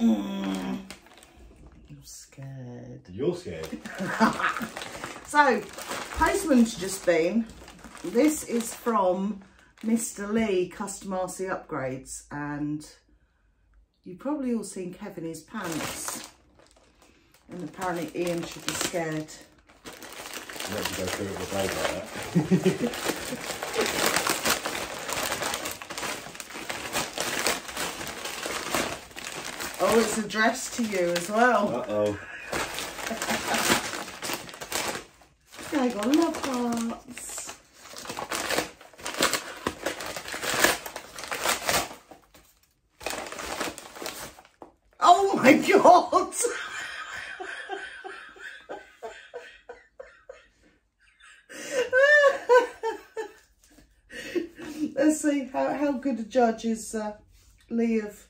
Mm. You're scared. You're scared. So, postman's just been. This is from Mr. Lee Custom RC Upgrades, and you've probably all seen Kevin his pants. And apparently Ian should be scared. Let you go through it with a blade like that. Oh, it's addressed to you as well. Uh-oh. I got love hearts. Oh my god! Let's see how, how good a judge is uh, Lee of.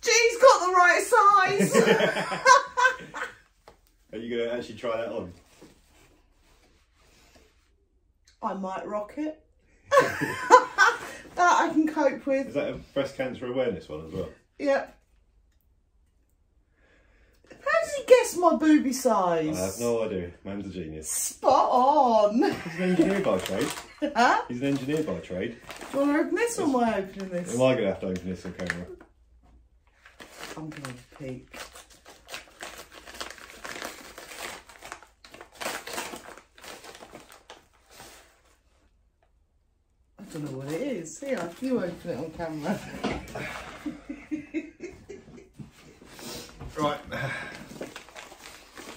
Gee's got the right size! Are you going to actually try that on? I might rock it. that I can cope with. Is that a breast cancer awareness one as well? Yep. How does he guess my booby size? I have no idea. Man's a genius. Spot on. He's an engineer by trade. huh? He's an engineer by trade. Do you want to open this or am I opening this? Am I going to have to open this on camera? I'm going to peek. I don't know what it is. Here, you open it on camera. Right.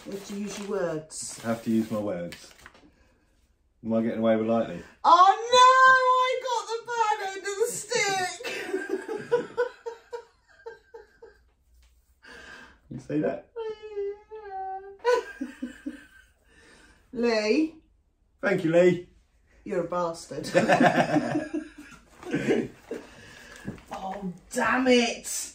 You have to use your words. I have to use my words. Am I getting away with lightly? Oh no! I got the bad end of the stick! You see that? Lee, Thank you, Lee. you're a bastard. oh, damn it!